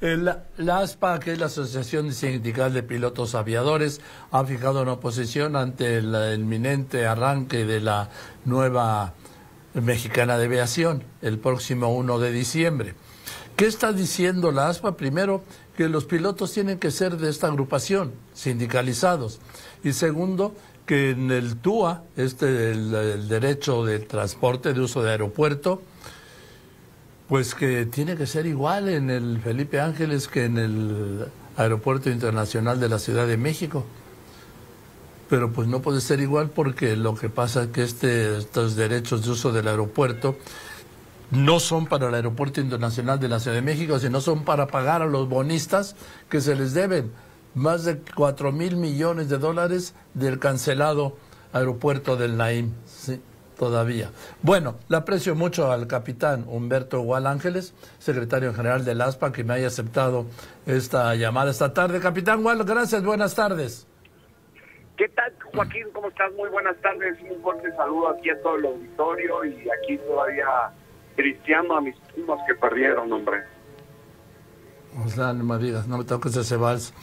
la ASPA, que es la Asociación Sindical de Pilotos Aviadores, ha fijado una oposición ante el inminente arranque de la nueva mexicana de aviación el próximo 1 de diciembre. ¿Qué está diciendo la ASPA? Primero, que los pilotos tienen que ser de esta agrupación, sindicalizados. Y segundo, que en el TUA, este el, derecho de transporte de uso de aeropuerto, pues que tiene que ser igual en el Felipe Ángeles que en el Aeropuerto Internacional de la Ciudad de México. Pero pues no puede ser igual porque lo que pasa es que este, estos derechos de uso del aeropuerto no son para el Aeropuerto Internacional de la Ciudad de México, sino son para pagar a los bonistas que se les deben más de 4 mil millones de dólares del cancelado aeropuerto del Naim. Todavía. Bueno, le aprecio mucho al capitán Humberto Gual Ángeles, secretario general del ASPA, que me haya aceptado esta llamada esta tarde. Capitán Gual, gracias, buenas tardes. ¿Qué tal, Joaquín? ¿Cómo estás? Muy buenas tardes. Un fuerte saludo aquí a todo el auditorio y aquí todavía cristiano a mis primos que perdieron, hombre. O sea, no me digas, no me toques ese vals.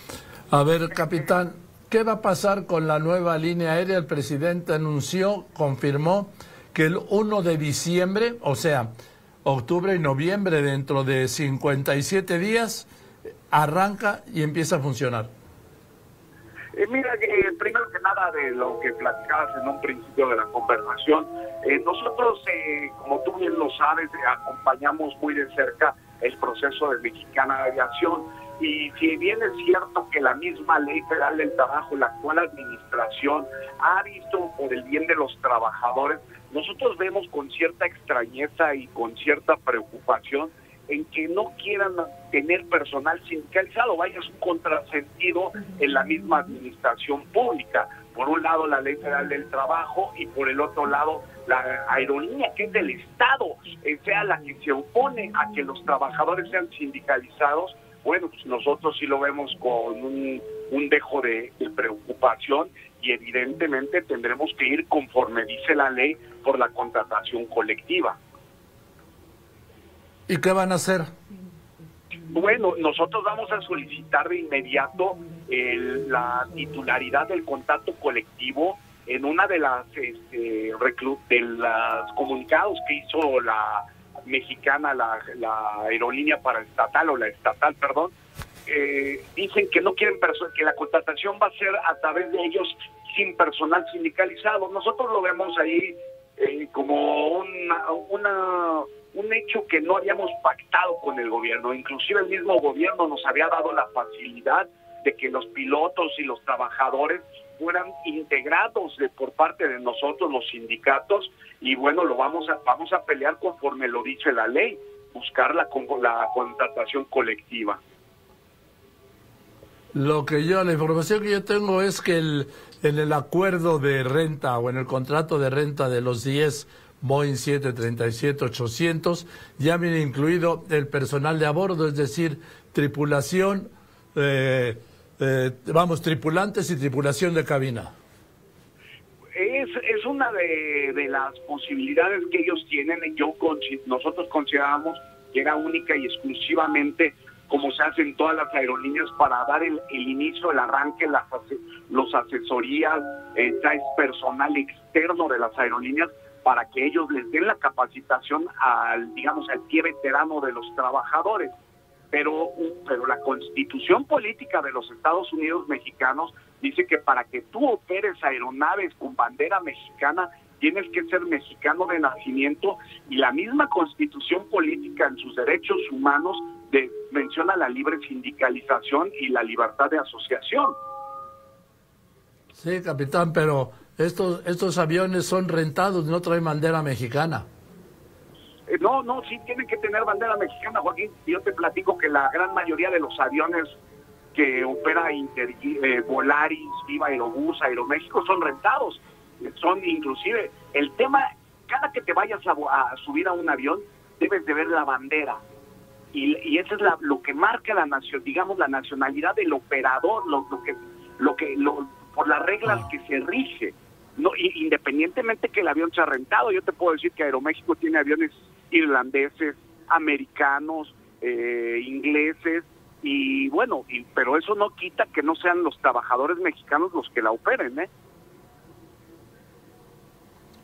A ver, capitán, ¿qué va a pasar con la nueva línea aérea? El presidente anunció, confirmó que el 1 de diciembre, o sea, octubre y noviembre, dentro de 57 días, arranca y empieza a funcionar. Eh, mira, eh, primero que nada de lo que platicabas en un principio de la conversación, eh, nosotros, como tú bien lo sabes, acompañamos muy de cerca el proceso de Mexicana de Aviación y si bien es cierto que la misma ley federal del trabajo, la actual administración, ha visto por el bien de los trabajadores, nosotros vemos con cierta extrañeza y con cierta preocupación en que no quieran tener personal sindicalizado, vaya es un contrasentido en la misma administración pública. Por un lado la ley federal del trabajo y por el otro lado la aerolínea que es del Estado, eh, sea la que se opone a que los trabajadores sean sindicalizados, bueno, pues nosotros sí lo vemos con un, dejo de, preocupación y evidentemente tendremos que ir conforme dice la ley por la contratación colectiva. ¿Y qué van a hacer? Bueno, nosotros vamos a solicitar de inmediato la titularidad del contrato colectivo en una de las este, de los comunicados que hizo la mexicana, la, la aerolínea para estatal o la estatal, perdón, eh, dicen que no quieren que la contratación va a ser a través de ellos sin personal sindicalizado. Nosotros lo vemos ahí eh, como una, una, un hecho que no habíamos pactado con el gobierno. Inclusive el mismo gobierno nos había dado la facilidad de que los pilotos y los trabajadores fueran integrados de, por parte de nosotros los sindicatos y bueno, lo vamos a vamos a pelear conforme lo dice la ley, buscar la, la contratación colectiva. Lo que yo, la información que yo tengo es que el, en el acuerdo de renta o en el contrato de renta de los 10 Boeing 737-800 ya viene incluido el personal de a bordo, es decir, tripulación, eh, eh, vamos, tripulantes y tripulación de cabina. Es, es una de, de las posibilidades que ellos tienen. Yo nosotros consideramos que era única y exclusivamente como se hace en todas las aerolíneas para dar el, inicio, el arranque, las los asesorías, eh, traes personal externo de las aerolíneas para que ellos les den la capacitación al, digamos, al pie veterano de los trabajadores pero, pero la constitución política de los Estados Unidos mexicanos dice que para que tú operes aeronaves con bandera mexicana tienes que ser mexicano de nacimiento y la misma constitución política en sus derechos humanos de, menciona la libre sindicalización y la libertad de asociación. Sí, capitán, pero estos, estos aviones son rentados, no traen bandera mexicana. No, no, sí tienen que tener bandera mexicana, Joaquín. Yo te platico que la gran mayoría de los aviones que opera Inter, eh, Volaris, Viva Aerobús, Aeroméxico son rentados. Son inclusive, el tema, cada que te vayas a, subir a un avión, debes de ver la bandera. Y, y eso es lo que marca la nación, digamos, la nacionalidad del operador, lo, que, lo que, lo, por las reglas ah. que se rige. No, independientemente que el avión sea rentado, yo te puedo decir que Aeroméxico tiene aviones irlandeses, americanos, eh, ingleses, y bueno, y, pero eso no quita que no sean los trabajadores mexicanos los que la operen, ¿eh?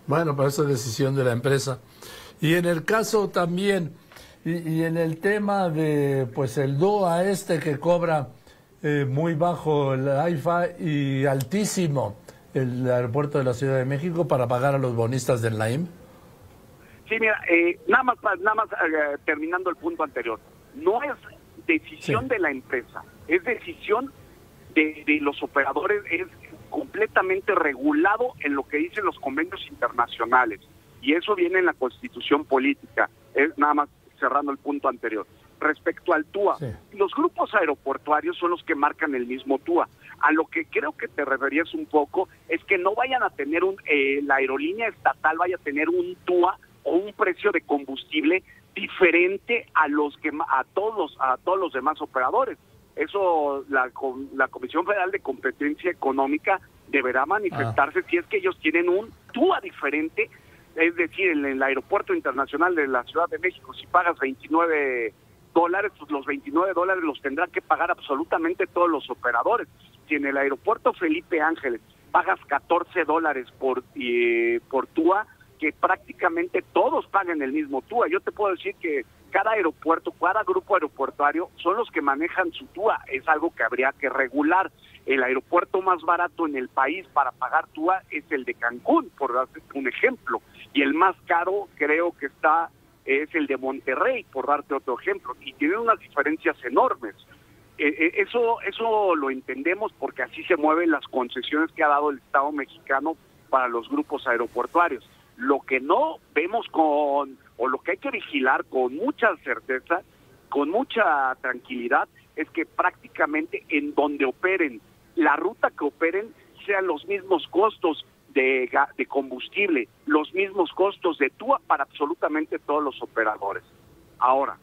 Bueno, pero esa es decisión de la empresa. Y en el caso también, y, en el tema de, pues el DOA este que cobra eh, muy bajo el AIFA y altísimo el aeropuerto de la Ciudad de México para pagar a los bonistas del LAIM. Sí, mira, eh, nada más, nada más eh, terminando el punto anterior. No es decisión de la empresa, es decisión de, los operadores, es completamente regulado en lo que dicen los convenios internacionales. Y eso viene en la constitución política. Es nada más cerrando el punto anterior. Respecto al TUA, los grupos aeroportuarios son los que marcan el mismo TUA. A lo que creo que te referías un poco es que no vayan a tener un, eh, la aerolínea estatal vaya a tener un TUA o un precio de combustible diferente a los que a todos a todos los demás operadores. Eso la, la Comisión Federal de Competencia Económica deberá manifestarse ah. si es que ellos tienen un TUA diferente, es decir, en el aeropuerto internacional de la Ciudad de México, si pagas 29 dólares, pues los 29 dólares los tendrán que pagar absolutamente todos los operadores. Si en el aeropuerto Felipe Ángeles pagas 14 dólares por, eh, por TUA, que prácticamente todos pagan el mismo TUA. Yo te puedo decir que cada aeropuerto, cada grupo aeroportuario son los que manejan su TUA. Es algo que habría que regular. El aeropuerto más barato en el país para pagar TUA es el de Cancún, por darte un ejemplo. Y el más caro creo que está es el de Monterrey, por darte otro ejemplo. Y tienen unas diferencias enormes. Eh, eh, eso, eso lo entendemos porque así se mueven las concesiones que ha dado el Estado mexicano para los grupos aeroportuarios. Lo que no vemos con, o lo que hay que vigilar con mucha certeza, con mucha tranquilidad, es que prácticamente en donde operen, la ruta que operen, sean los mismos costos de, de combustible, los mismos costos de TUA para absolutamente todos los operadores. Ahora,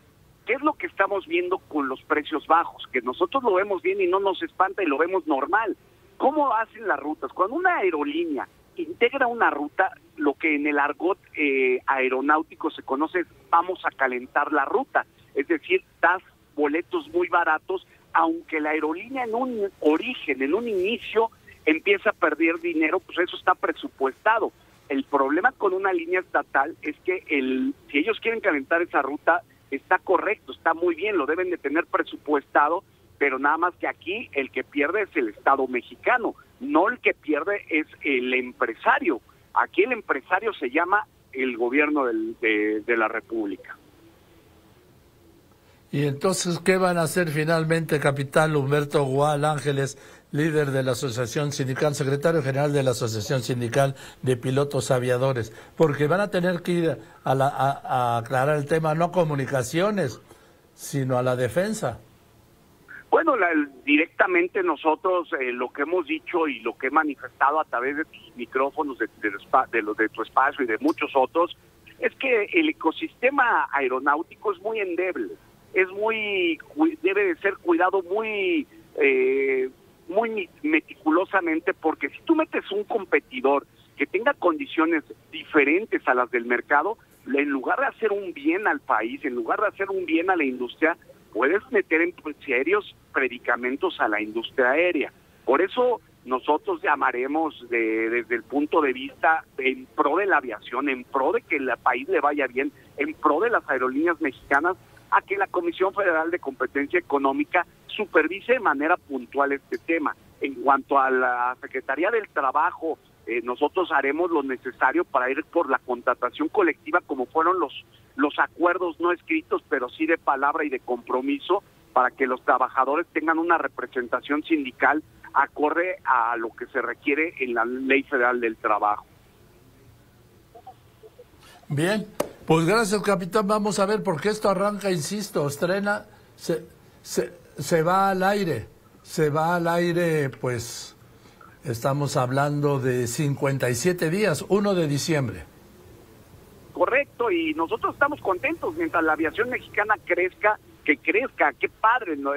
¿qué es lo que estamos viendo con los precios bajos? Que nosotros lo vemos bien y no nos espanta y lo vemos normal. ¿Cómo hacen las rutas? Cuando una aerolínea integra una ruta, lo que en el argot eh, aeronáutico se conoce vamos a calentar la ruta, es decir, das boletos muy baratos, aunque la aerolínea en un origen, en un inicio, empieza a perder dinero, pues eso está presupuestado. El problema con una línea estatal es que el, si ellos quieren calentar esa ruta, está correcto, está muy bien, lo deben de tener presupuestado, pero nada más que aquí el que pierde es el Estado mexicano, no el que pierde es el empresario. Aquí el empresario se llama el gobierno de, la República. Y entonces, ¿qué van a hacer finalmente, capitán Humberto Gual Ángeles, líder de la Asociación Sindical, secretario general de la Asociación Sindical de Pilotos Aviadores? Porque van a tener que ir a, a aclarar el tema, no a comunicaciones, sino a la defensa. Bueno, directamente nosotros eh, lo que hemos dicho y lo que he manifestado a través de tus micrófonos, de, de, de, tu espacio y de muchos otros, es que el ecosistema aeronáutico es muy endeble, es muy debe de ser cuidado muy eh, muy meticulosamente porque si tú metes un competidor que tenga condiciones diferentes a las del mercado, en lugar de hacer un bien al país, en lugar de hacer un bien a la industria, puedes meter en serios predicamentos a la industria aérea. Por eso nosotros llamaremos desde el punto de vista en pro de la aviación, en pro de que el país le vaya bien, en pro de las aerolíneas mexicanas, a que la Comisión Federal de Competencia Económica supervise de manera puntual este tema. En cuanto a la Secretaría del Trabajo, eh, nosotros haremos lo necesario para ir por la contratación colectiva como fueron los los acuerdos no escritos, pero sí de palabra y de compromiso para que los trabajadores tengan una representación sindical acorde a lo que se requiere en la Ley Federal del Trabajo. Bien, pues gracias capitán. Vamos a ver, porque esto arranca, insisto, estrena, se, se, se va al aire, se va al aire, pues estamos hablando de 57 días, 1 de diciembre correcto y nosotros estamos contentos mientras la aviación mexicana crezca, que crezca, qué padre, ¿no?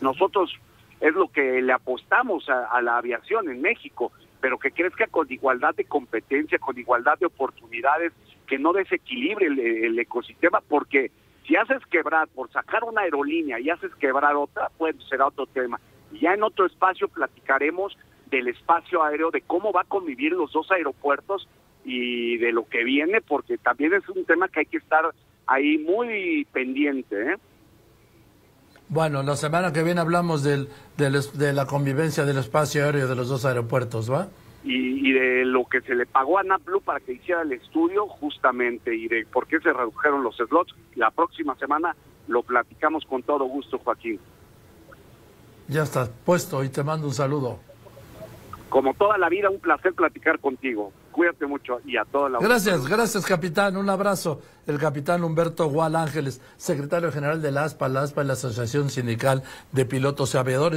nosotros es lo que le apostamos a, la aviación en México, pero que crezca con igualdad de competencia, con igualdad de oportunidades, que no desequilibre el, el ecosistema, porque Si haces quebrar por sacar una aerolínea y haces quebrar otra, pues será otro tema. Y ya en otro espacio platicaremos del espacio aéreo, de cómo va a convivir los dos aeropuertos y de lo que viene, porque también es un tema que hay que estar ahí muy pendiente. ¿eh? Bueno, la semana que viene hablamos del, de la convivencia del espacio aéreo de los dos aeropuertos, ¿va? Y, y, de lo que se le pagó a NAPLU para que hiciera el estudio justamente y de por qué se redujeron los slots. La próxima semana lo platicamos con todo gusto, Joaquín. Ya está puesto y te mando un saludo. Como toda la vida, un placer platicar contigo. Cuídate mucho y a toda la Gracias, gracias, capitán. Un abrazo. El capitán Humberto Gual Ángeles, secretario general de la ASPA, la ASPA la Asociación Sindical de Pilotos y Aviadores.